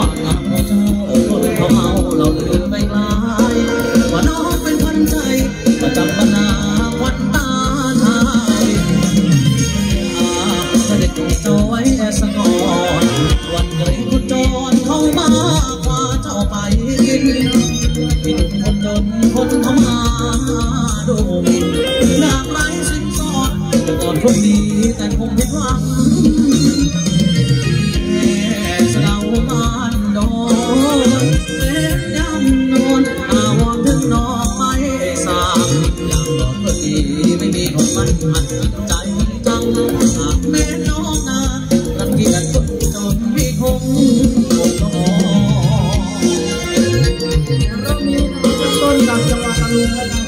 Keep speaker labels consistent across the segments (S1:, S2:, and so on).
S1: อนนำพรเจ้าคนเขาเมาเราเลือไปไกลว่าน้องเป็นคนใจปรจำบรรณาวันตาชายอาเสด็จจงไอ
S2: ยแอสอน
S1: วันเกยคุณจรเข้ามาคว้าเจ้าไปกินกินนนคนเขามาดูมินหลากหลายสิ่งสอนก่อนคนดีแต่คงผิด
S2: หวัง อัศจรรย์
S1: เจ้าหากแม่น้องนารังเกียจคนจนไม่คงคงต้อน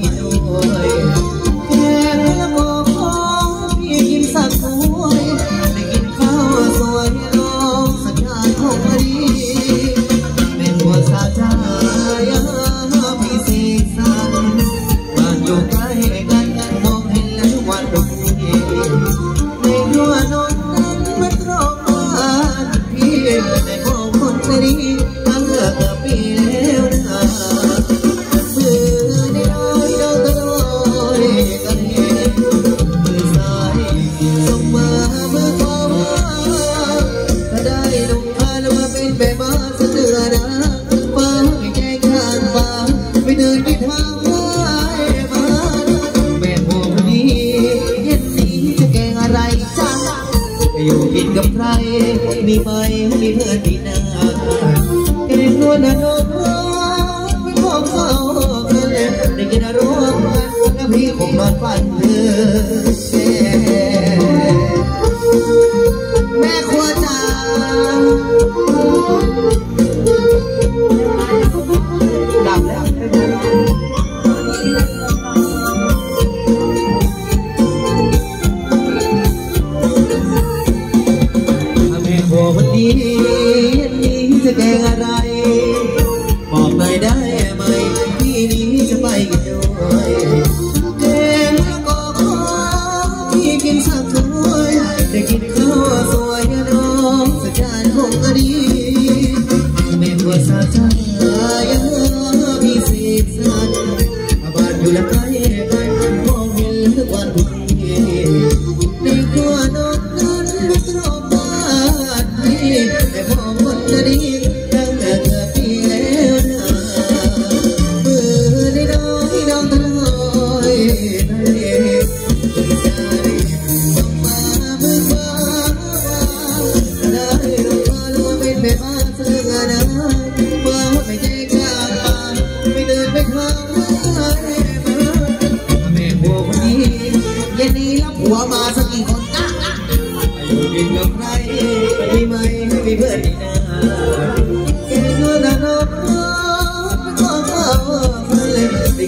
S1: joy. กับใคร มีไปมมีเพื่อนมีหน้าเก่งนวลนะน้องเป็นของเขากันเลยได้ยินอารมณ์และพี่คงนอนฝันเธอแม่ควรจะ Mongari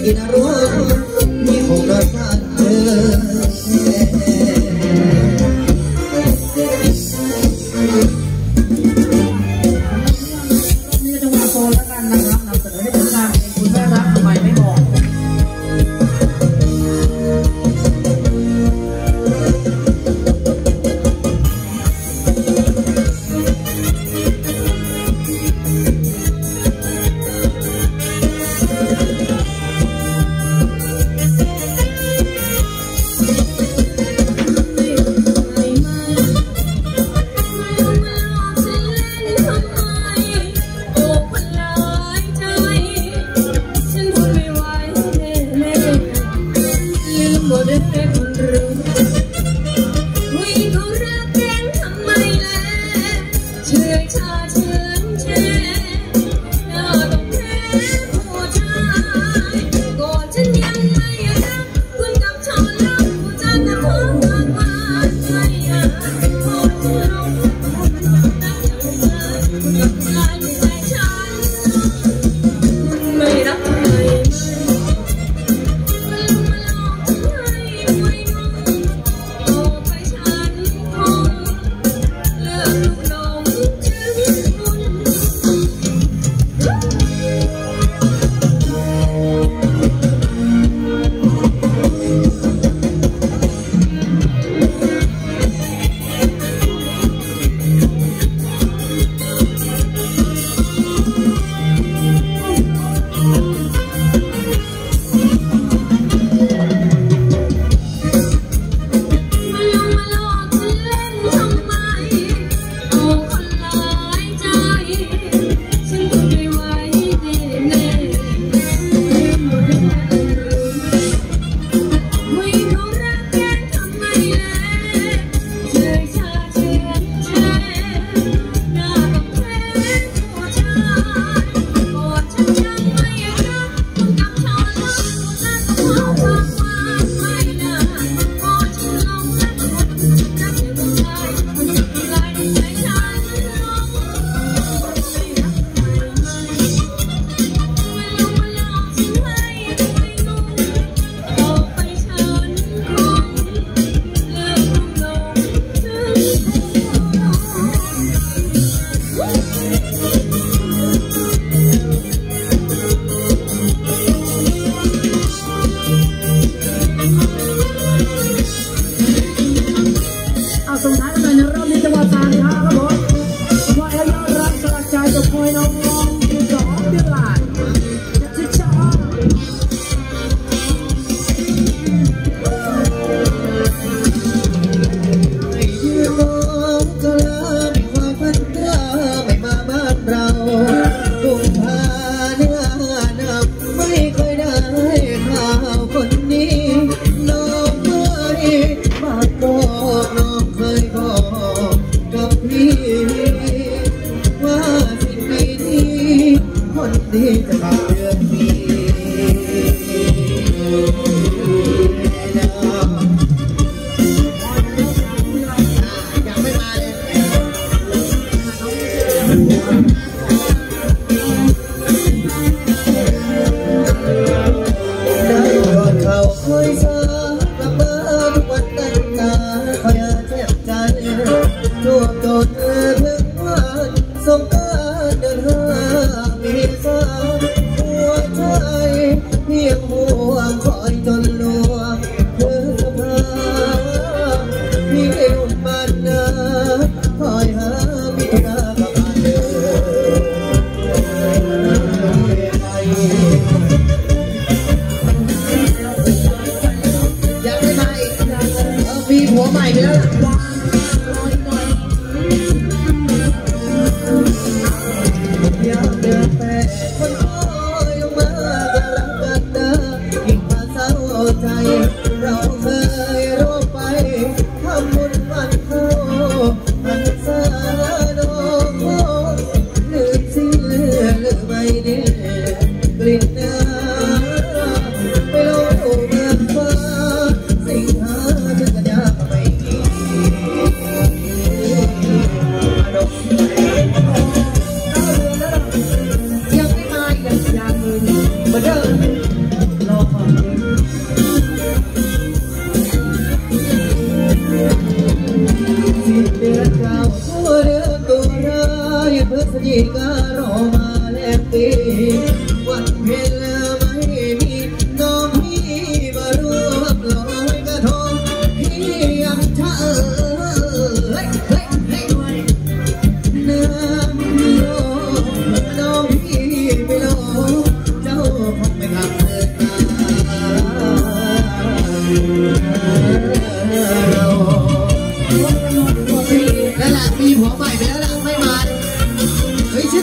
S1: in a row.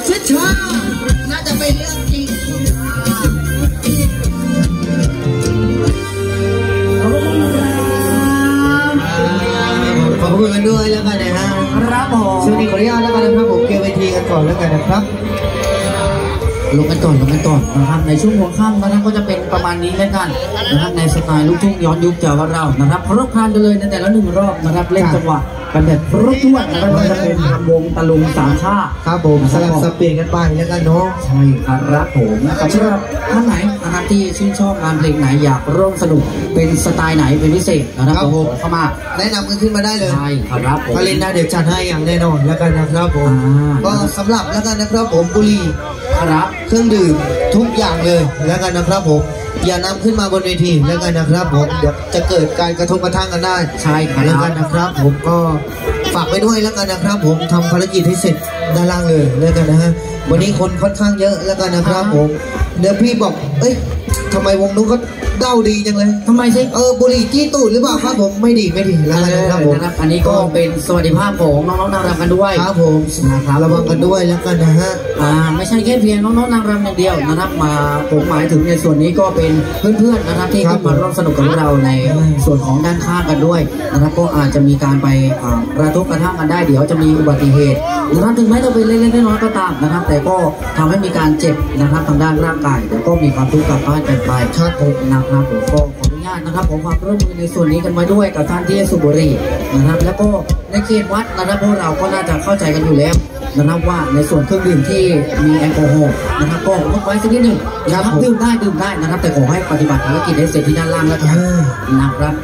S1: ชิดชาน่าจะเป็นเรื่องจริงขอบคุณกันด้วยแล้วกันนะฮะ
S3: ครับผม
S1: ช่วงนี้ขออนุญาตแล้วกันนะครับผมเกมเวทีกันก่อนแล้วกันนะครับ
S3: ลงกันก่อนลงกันก่อนนะครับในช่วงหัวค่ำนะครับก็จะเป็นประมาณนี้แล้วกันนะครับในสไตล์ลูกทุ่งย้อนยุคจากว่าเรานะครับครบครันกันเลยในแต่ละหนึ่งรอบนะครับเล่นจังหวะ กันแบบครบถ้วนนะครับไม่ว่าจะเป็นลำวงตะลุงสามชาติ
S1: ครับผมสลับสับเปลี่ยนกันไปแล้วกันเนาะ
S3: ใช่ครับผมนะครับสำหรับท่านไหนนะครับที่ชื่นชอบงานเพลงไหนอยากร่วมสนุกเป็นสไตล์ไหนเป็นพิเศษนะครับ
S1: ครับผม
S3: เข้ามา
S1: แนะนำกันขึ้นมาได้เลย
S3: ใช่ครับผม
S1: ถ้าเล่นได้เดี๋ยวจัดให้อย่างแน่นอนแล้วกันนะครับผม
S3: อ่า
S1: ก็สำหรับแล้วกันนะครับผมบุหรี่
S3: ครับ
S1: เครื่องดื่มทุกอย่างเลยแล้วกันนะครับผม อย่านำขึ้นมาบนเวทีแล้วกันนะครับ ผมเดี๋ยวจะเกิดการกระทบกระทั่งกันได้
S3: ใช่ค
S1: แล้ว
S3: รั
S1: กับนนะครับ ผมก็ฝากไปด้วยแล้วกันนะครับ ผมทำภารกิจให้เสร็จด้านล่างเลยแล้วกันนะฮะวันนี้คนค่อนข้างเยอะแล้วกันนะครับ ผมเดี๋ยวพี่บอกเอ้ย ทำไมวงนู้นเขาเด้าดีจังเลย
S3: ทำไมสิ
S1: เออบุหรี่จี้ตูดหรือเปล่าครับผมไม่ดีไม่ดีแล้วกันนะครับผม
S3: นะครับอันนี้ก็เป็นสวัสดิภาพของน้องๆนางรำกันด้วย
S1: ครับผม
S3: นะครับ
S1: ระวังกันด้วยแล้วกันนะฮะ
S3: อ่าไม่ใช่แค่เพียงน้องๆนางรำอย่างเดียวนะครับมาผมหมายถึงในส่วนนี้ก็เป็นเพื่อนๆนะครับที่
S1: ครั
S3: ขึ้
S1: บ
S3: นมาร่วมสนุกกับพวกเราในส่วนของด้านข้างกันด้วยนะครับก็อาจจะมีการไปอ่ากระทบกระทั่งกันได้เดี๋ยวจะมีอุบัติเหตุนะครับถึงแม้จะเป็นเล็กๆน้อยๆก็ตามนะครับ แต่ก็ทำให้มีการเจ็บนะครับทางด้านร่างกายเดี๋ยวก็มีความทุกข์กลับบ้านกันไป
S1: ครับผม
S3: นะครับผมก็ขออนุญาตนะครับขอความร่วมมือในส่วนนี้กันมาด้วยกับท่านที่สุบุรีนะครับ แล้วก็ในเขตวัดนะครับพวกเราก็น่าจะเข้าใจกันอยู่แล้ว นะครับว่าในส่วนเครื่องดื่มที่มีแอลกอฮอล์นะครับก็งดไว้สักนิดหนึ่งนะครับดื่มได้ดื่มได้นะครับ แต่ขอให้ปฏิบัติภารกิจให้เสร็จที่ด้านล่างแล้วกัน
S1: อ่า
S3: นะครับ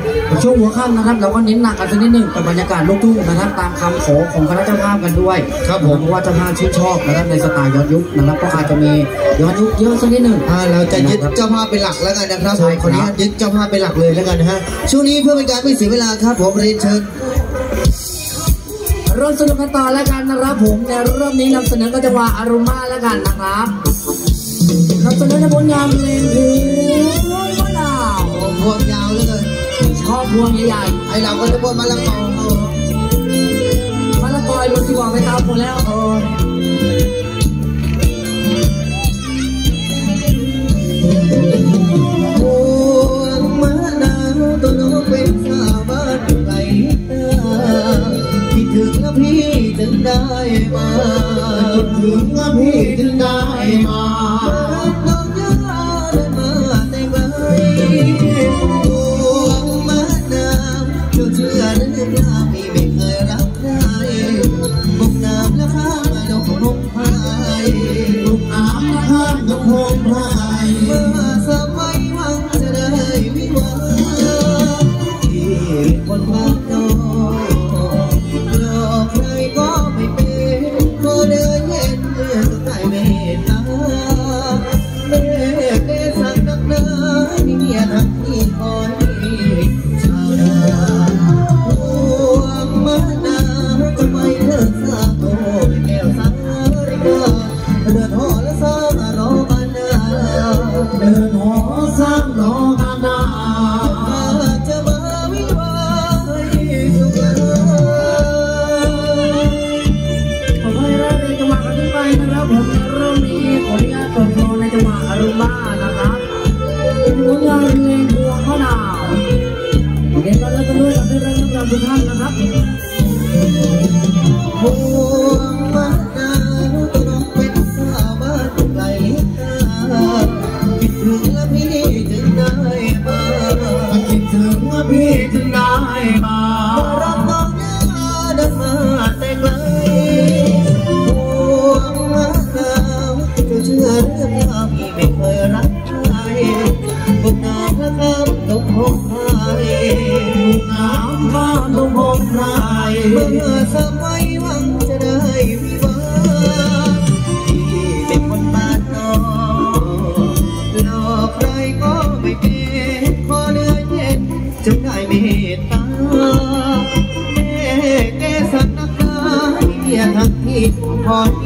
S3: ช่วงหัวค่ำนะครับ เราก็เน้นหนักกันสักนิดหนึ่งกับบรรยากาศลูกทุ่งนะครับตามคำขอของคณะเจ้าภาพกันด้วย
S1: ครับผม
S3: เพราะว่าเจ้าภาพชื่นชอบนะครับในสไตล์ย้อนยุคนะครับก็อาจจะมีย้อนยุคเยอะสักนิดหนึ่ง
S1: อ่าเราจะยึดเจ้าภาพเป็นหลักแล้วกันนะครับผ
S3: ใช่
S1: ม
S3: ครับ
S1: ขออนุญาตยึดเจ้าภาพเป็นหลักเลยแล้วกันนะฮะช่วงนี้เพื่อเป็นการไม่เสียเวลาครับผมเรียนเชิญ
S3: ร่วมสนุกกันต่อแล้วกันนะครับผมในรอบนี้นำเสนอก็จะว่าอารุมาแล้วกันนะครับนำเสนอในผลงานเพลงคือมะนาว
S1: พวกยาวเลย
S3: ชอบพวงใหญ่
S1: ไอเราก็จะพวงมะละกอ
S3: มะละกอยบนที่วางไปตามหมแล้ว mẹ ta
S1: พี่
S2: จึงได้มา
S1: รักน้องหน้าดัเมื่อแต่ไกล
S2: ห่
S1: ว
S2: งเมื่เธอจเชื่อเรื่องที่
S1: พี่ไม่เคยรักใครบุกน้ำ
S2: พระ
S1: คำต
S2: ก
S1: ห
S2: งายบุกน้ำ
S4: ต้องกหงายเมื่อสมัย
S2: upon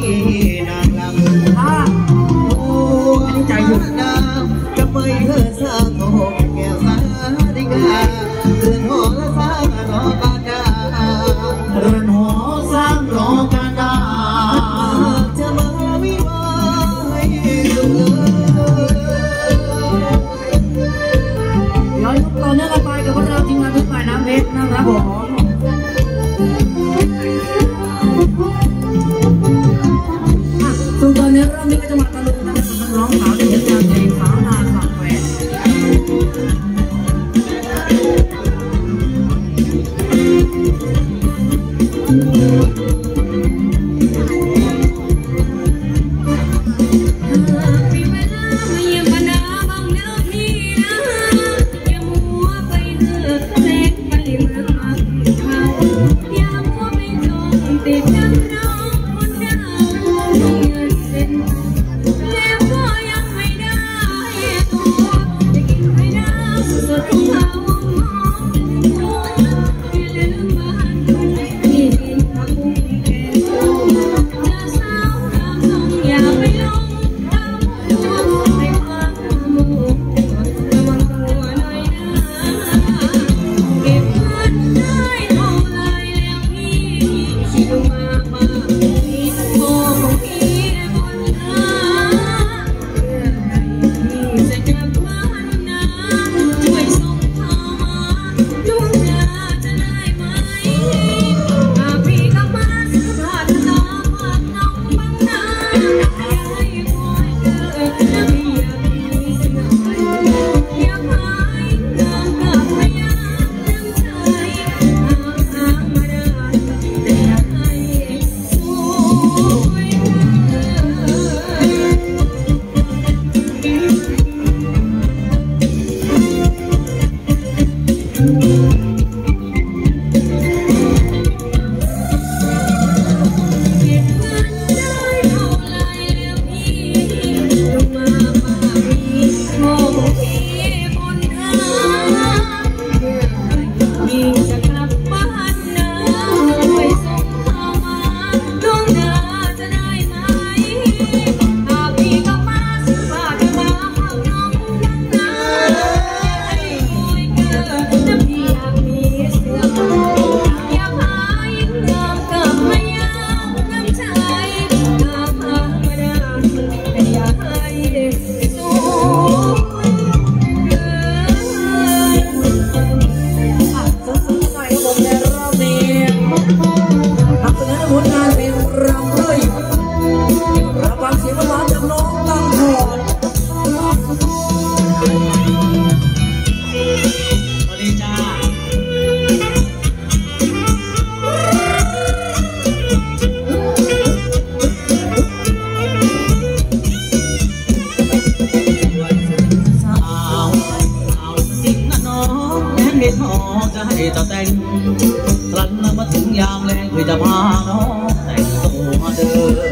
S2: ครั้น
S1: มาถึงยามแรงเพื่อจะพาน้องแต่งตัวเดิน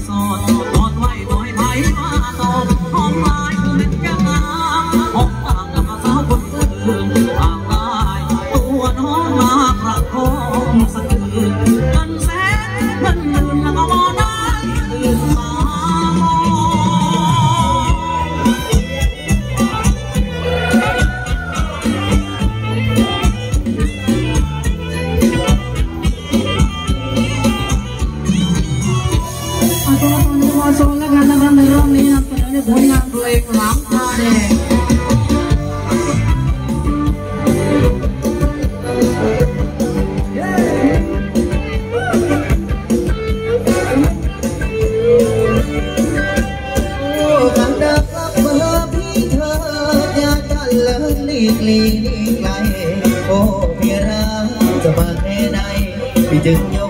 S1: soto กลีกไกล
S2: โอ้พี่
S1: รักจะมาแค่ไหนพี่จึงย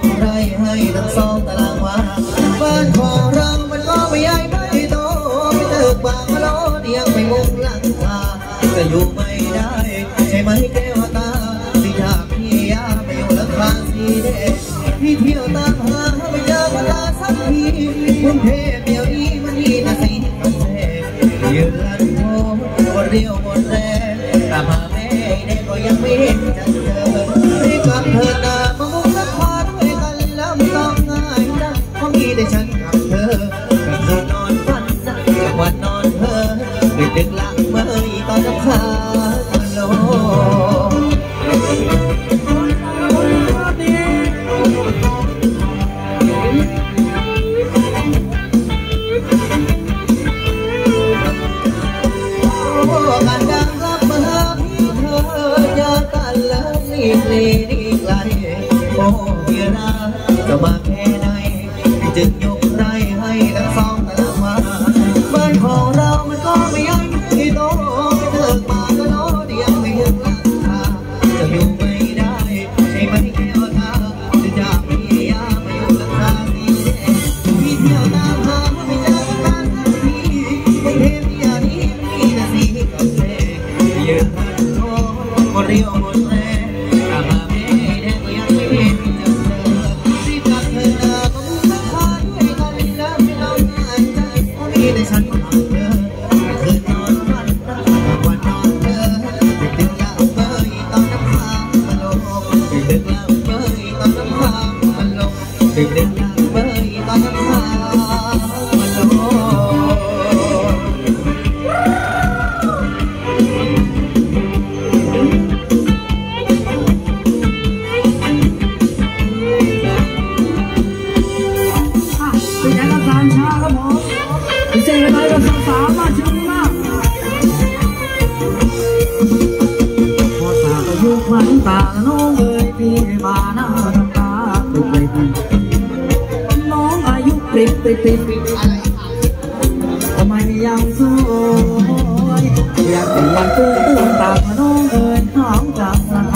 S1: ทำไมยังสวยอยากเป็นวันเกิดตามน้องเอิ
S4: ญหอมกลับมา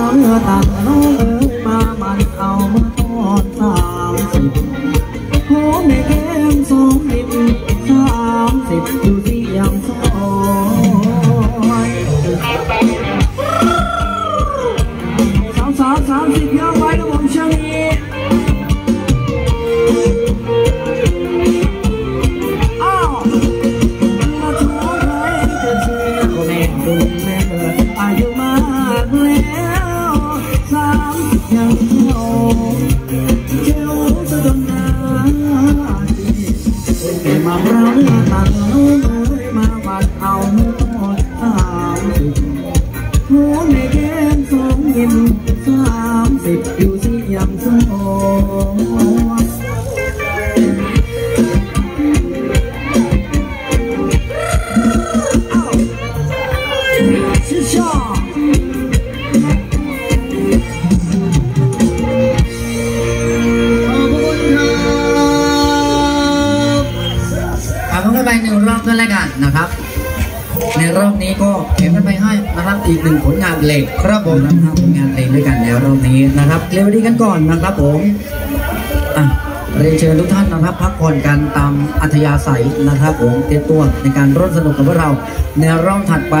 S4: แม่ อะพัก
S3: กันไปหนึ่งรอบก็แล้วกันนะครับ ในรอบนี้ก็เก็บกันไปให้นะครับอีกหนึ่งผลงานเพลงครับผมนะครับผลงานเพลงด้วยกันในรอบนี้นะครับเร็วดีกันก่อนนะครับผม เรียนเชิญทุกท่านนะครับพักผ่อนกันตามอัธยาศัยนะครับผมเตรียมตัวในการร่วมสนุกกับพวกเราในรอบถัดไป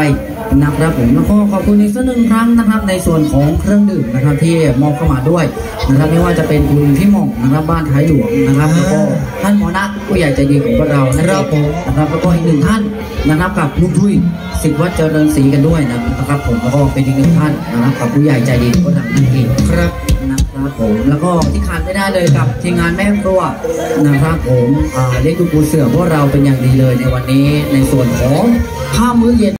S3: นะครับผมแล้วก็ขอบคุณอีกสักหนึ่งครั้งนะครับในส่วนของเครื่องดื่มนะครับที่มอบเข้ามาด้วยนะครับไม่ว่าจะเป็นคุณพี่หม่องนะครับบ้านท้ายหลวงนะครับแล้วก็ท่านหมอนักผู้ใหญ่ใจดีของพวกเรานะครับผมนะครับแล้วก็อีกหนึ่งท่านนะครับกับลุงทุยสิทธิ์วัดเจริญศรีกันด้วยนะครับผมแล้วก็เป็นอีกหนึ่งท่านนะครับกับผู้ใหญ่ใจดีของพวกเรานั่นเองครับนะครับ ผมแล้วก็ที่ขาดไม่ได้เลยกับทีมงานแม่ครัวนะครับผมเลี้ยงดูปูเสือพวกเราเป็นอย่างดีเลยในวันนี้ในส่วนของข้าวมื้อเย็น